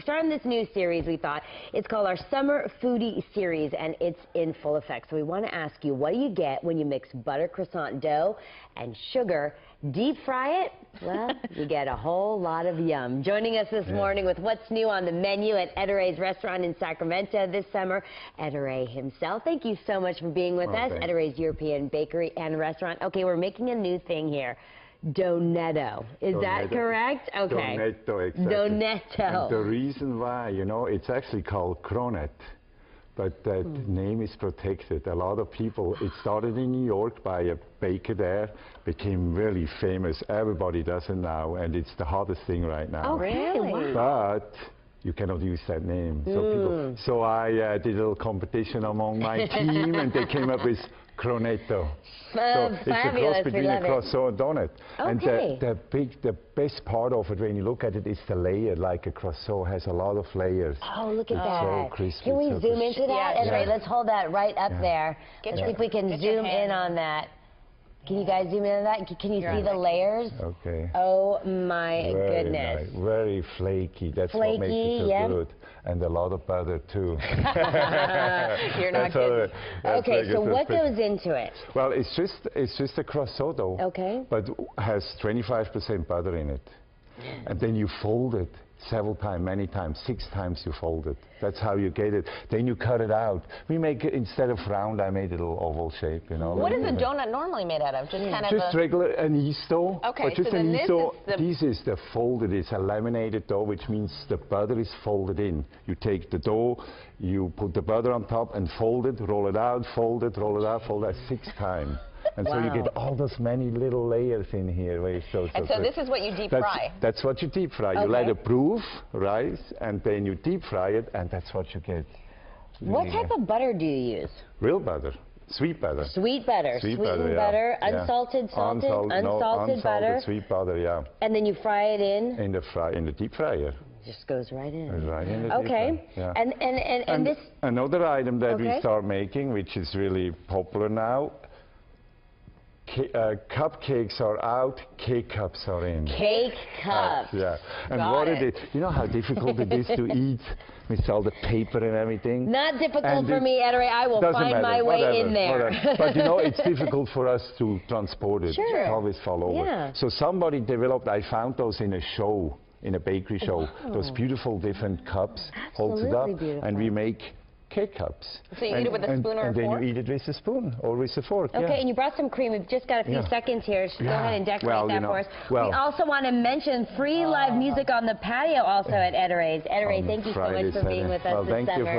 we're starting this new series, we thought. It's called our Summer Foodie Series, and it's in full effect. So we want to ask you, what do you get when you mix butter croissant dough and sugar? Deep fry it? Well, you get a whole lot of yum. Joining us this morning with what's new on the menu at Ettore's restaurant in Sacramento this summer, Ettore himself. Thank you so much for being with Oh, us. thanks. European Bakery and Restaurant. Okay, we're making a new thing here. Dougnetto. Is that correct? Okay. Dougnetto, exactly. Dougnetto. And the reason why, you know, it's actually called Cronut, but that Hmm. name is protected. A lot of people, it started in New York by a baker there, became really famous. Everybody does it now, and it's the hottest thing right now. Oh, really? Wow. But you cannot use that name. So, Hmm. people, so I uh, did a little competition among my team, and they came up with Cronetto. so it's a cross between a croissant and donut. And Okay. the, the big, the best part of it when you look at it is the layer. Like a croissant has a lot of layers. Oh, look at It's that. so crispy, Can we so zoom into that? Yeah, And right, let's hold that right up Yeah. there. Get let's your- see if we can get zoom in on that. Can you guys zoom in on that? Can you You're see the layers? Okay. Oh my Very goodness. nice. Very flaky. That's what makes it so yeah. good. And a lot of butter too. You're not kidding. it- Okay, very so what That's goes into it? Well, it's just it's just a croissant dough. Okay. But has 25% butter in it. And then you fold it several times, many times, six times you fold it. That's how you get it. Then you cut it out. We make it, instead of round, I made it a little oval shape, you know. What is a like- donut normally made out of? Just kind of Just regular an yeast dough. Okay, just so an this is the- This is the folded. It's a laminated dough, which means the butter is folded in. You take the dough, you put the butter on top and fold it, roll it out, fold it, roll it out, fold it six times. And so you get all those many little layers in here. Where so, And so good. this is what you deep that's, fry. That's what you deep fry. You let it proof, rice, and then you deep fry it, and that's what you get. What Really type of butter do you use? Real butter, sweet butter. Sweet butter, Sweet butter, yeah. butter, Yeah. unsalted, salted, Unsalt- no, unsalted unsalted butter, sweet butter, yeah. and then you fry it in. In the fry, in the deep fryer. Just goes right in. Right in Okay. yeah. And and and, and And this another item that Okay. we start making, which is really popular now, uh, cupcakes are out, cake cups are in. cake Uh, yeah. And Got what it. it is, you know how difficult it is to eat with all the paper and everything? Not difficult And for me, Ettore. I will find matter, my way whatever, in there. but you know, it's difficult for us to transport it. Sure. Always fall over. Yeah. So somebody developed, I found those in a show, in a bakery show. Those beautiful different cups, Absolutely holds it up, Absolutely and we make cake cups. So you eat it with a and- spoon or a and then you eat it with a spoon or with a fork. Okay, yeah. and you brought some cream. We've just got a few Yeah. seconds here. So Go ahead and decorate Well, you that know, for us. we also want to mention free live ah. music on the patio also at Ettore's. Ettore, On thank you so much for being with us Well, this thank you summer.